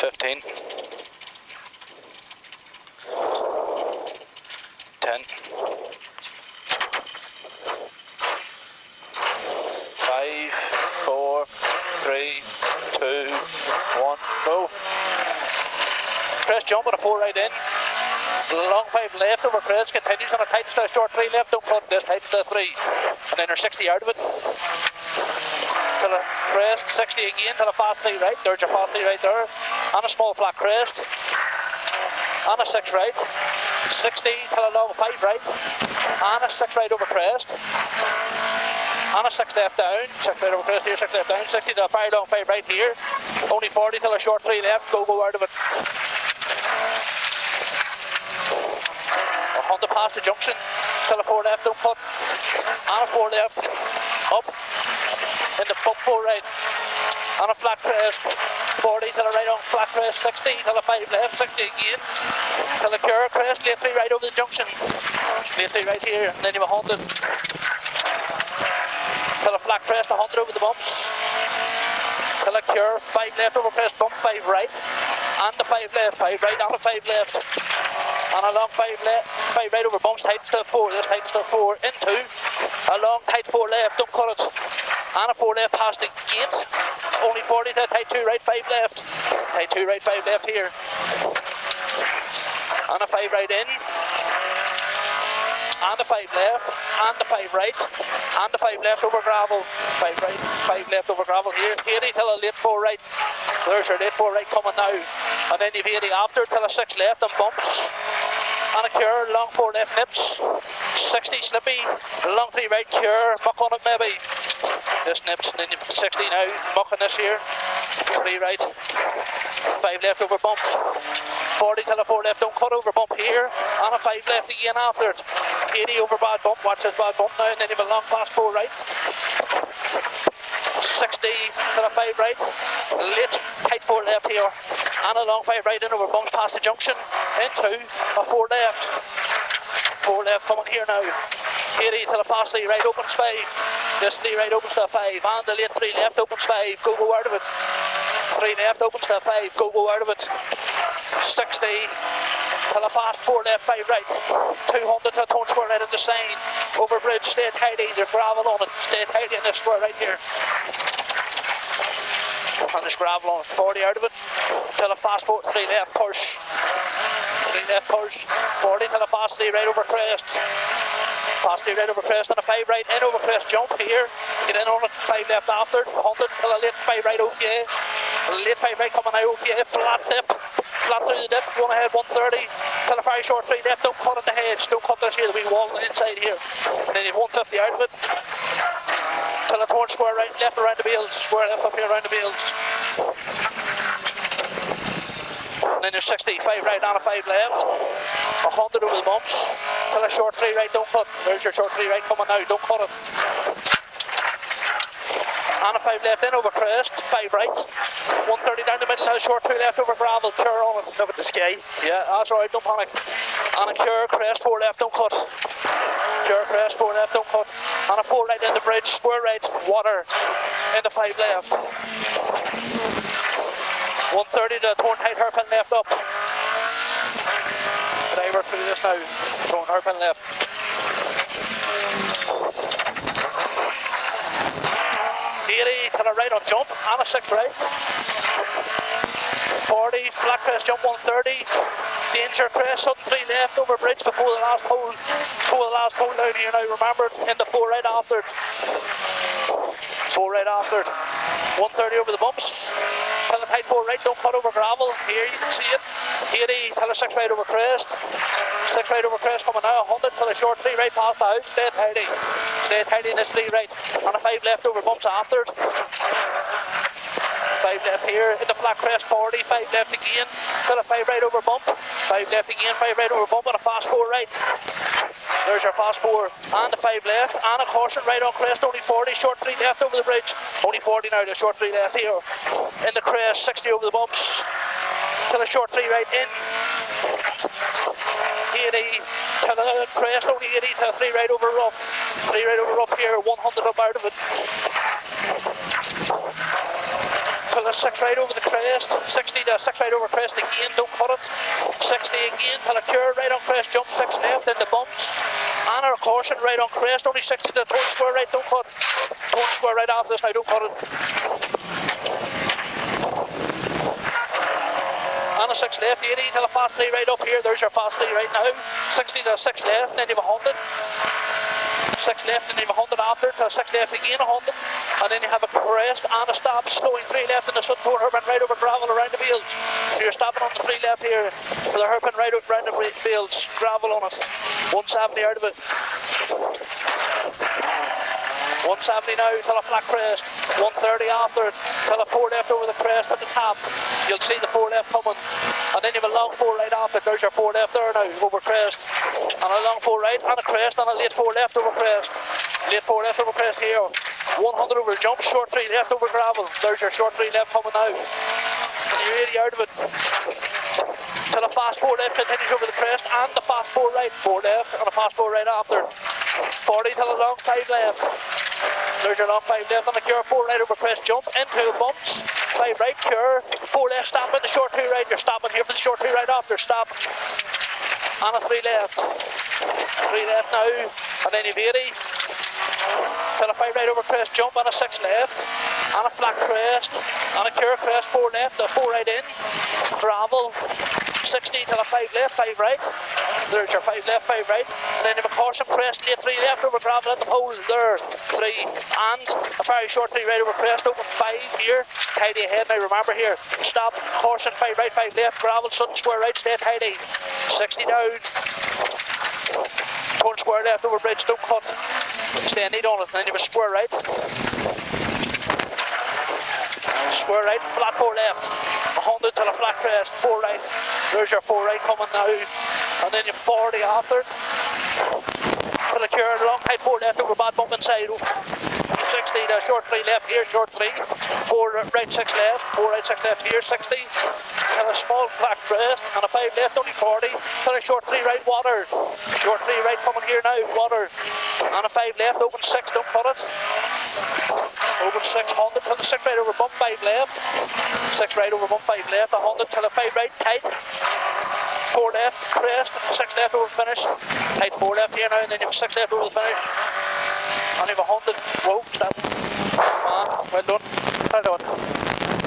15 10 5 4 3 2 1 go. Press jump on a 4 right in. Long 5 left over press continues on a tight step short 3 left. Don't cut this. Tight step 3 and then there's 60 out of it till a crest, 60 again, till a fast three right, there's your fast three right there, and a small flat crest, and a six right, 60 till a long five right, and a six right over crest, and a six left down, six right over crest here, six left down, 60 to a five long five right here, only 40 till a short three left, go go out of it. On the past the junction, till a four left, don't cut, and a four left, up, in the pump four right. On a flat crest. 40 to the right on flat crest. 60 to the 5 left. 60 again to the cure crest. Late 3 right over the junction. Late 3 right here. And then you have 100 to the flat crest. 100 over the bumps. To the cure 5 left over crest. Bump 5 right. And the 5 left. 5 right. And the 5 left and a long 5 left 5 right over bumps tight to 4 this tight to 4 into a long tight 4 left don't cut it and a 4 left past the gate. Only 40 to tight 2 right, 5 left. Tight 2 right, 5 left here. And a 5 right in. And a 5 left. And the 5 right. And the 5 left over gravel. 5 right, 5 left over gravel here. 80 till a late 4 right. There's your late 4 right coming now. And then you've 80 after till a 6 left and bumps and a cure, long four left nips, 60 slippy, long three right cure, muck on it maybe. This nips, and then you've 60 now, muck on this here, three right, five left over bump, 40 till a four left, don't cut over bump here, and a five left again after it, 80 over bad bump, watch this bad bump now, and then you've a long fast four right. 60 to the 5 right, late tight 4 left here, and a long 5 right in over bumps past the junction, into a 4 left, 4 left coming here now, 80 to the fast 3 right opens 5, this 3 right opens to 5, and the late 3 left opens 5, go go out of it, 3 left opens to 5, go go out of it, 60 to the fast four left, five right, 200 to tone square right in the sign, over bridge, stay tidy, there's gravel on it, stay tidy in this square right here. There's gravel on 40 out of it, till a fast four, three left, push, three left push, 40 till a fast three right over crest, fast three right over crest, and a five right in over crest jump here, get in on it, five left after, 100 till a late five right okay, late five right coming out okay, flat dip, flat through the dip, one ahead, 130, till a very short three left, don't cut at the hedge, don't cut this here, there'll be wall the inside here, and then you have 150 out of it, torn square right, left around the wheels, square left up here around the wheels. And then there's 65 right on a 5 left, 100 over the bumps, till a short 3 right, don't cut, there's your short 3 right coming now, don't cut it. And a 5 left then over crest, 5 right, 130 down the middle, now short 2 left over gravel, cure on it. Look at the sky. Yeah, that's right, don't panic. And a cure, crest, 4 left, don't cut. Cure, crest, 4 left, don't cut. And a 4 right in the bridge, square right, water, in the 5 left. 130 to torn tight hairpin left up. Driver through this now, torn hairpin left. 80 to the right on jump, and a 6 right. 40, flat crest jump 130, danger crest, sudden 3 left over bridge before the last pole, before the last pole down here now, remember, in the 4 right after. 4 right after. 130 over the bumps. Tell the tight 4 right, don't cut over gravel. Here you can see it. 80, tell the 6 right over crest. 6 right over crest coming now. 100 till the short 3 right past the house. Stay tidy. Stay tidy in this 3 right. And a 5 left over bumps after. 5 left here. In the flat crest 40, 5 left again, till a 5 right over bump, 5 left again, 5 right over bump and a fast 4 right. There's your fast 4 and a 5 left. And a caution right on crest, only 40, short 3 left over the bridge, only 40 now, the short 3 left here. In the crest, 60 over the bumps, till a short 3 right in. 80 to the crest, only 80 to 3 right over rough, 3 right over rough here, 100 up out of it. Pull a six right over the crest. 60 to six right over crest again, don't cut it. 60 again, cure right on crest, jump six left in the bumps. Our caution right on crest, only 60 to turn square right, don't cut. Turn square right after this now, don't cut it. And a six left, 80 till a fast three right up here. There's your fast three right now. 60 to six left, and then you have a 100 six left and then you have 100 after to six left again 100 and then you have a crest and a stop. Slowing three left in the sun toward hairpin right over gravel around the fields so you're stopping on the three left here. For the hairpin right around the fields gravel on it. 170 out of it. 170 now till a flat crest, 130 after till a four left over the crest at the top. You'll see the four left coming. And then you have a long four right after. There's your four left there now, over crest. And a long four right, and a crest, and a late four left over crest. Late four left over crest here. 100 over jump, short three left over gravel. There's your short three left coming now. And you're really out of it. Till a fast four left continues over the crest, and the fast four right, four left, and a fast four right after. 40 till a long five left. There's your long five left on the cure, four right over crest jump, into the bumps, five right cure, four left stop in the short two right, you're stopping here for the short two right after, stop. And a three left. Three left now, and then you've 80. Till a five right over crest jump and a six left, and a flat crest, and a cure crest, four left, a four right in, gravel, 60 till a 5 left, 5 right. There's your 5 left, 5 right. And then a caution crest, late 3 left over gravel at the pole. There, 3. And a very short 3 right over crest, open 5 here. Tidy ahead now, remember here. Stop, caution 5 right, 5 left, gravel, sudden square right, stay tidy. 60 down. Turn square left over bridge, don't cut. Stay neat on it, and then you have a square right. Square right, flat 4 left. 100 till a flat crest, 4 right. There's your 4 right coming now. And then you 40 after it. For the cure, long tight 4 left over bad bump inside. 60, the short 3 left here, short 3. 4 right, 6 left, 4 right, 6 left here, 60. And a small flat crest, and a 5 left, only 40. And a short 3 right, water. Short 3 right coming here now, water. And a 5 left, open 6, don't cut it. Open 600 to the 6 right over bump 5 left. 6 right over bump 5 left, 100 to the 5 right tight. 4 left, crest, 6 left over the finish. Tight 4 left here now, and then you have 6 left over the finish. And you have 100. Whoa, stop. Man, ah, well done. Well done.